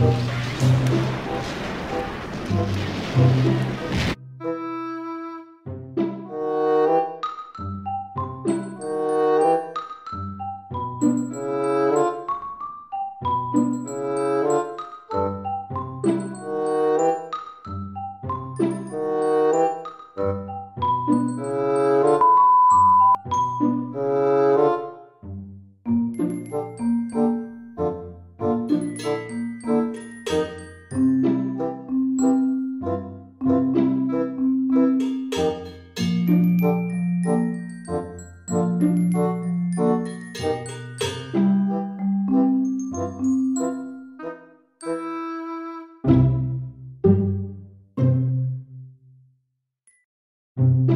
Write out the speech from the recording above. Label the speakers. Speaker 1: 嗯 thank you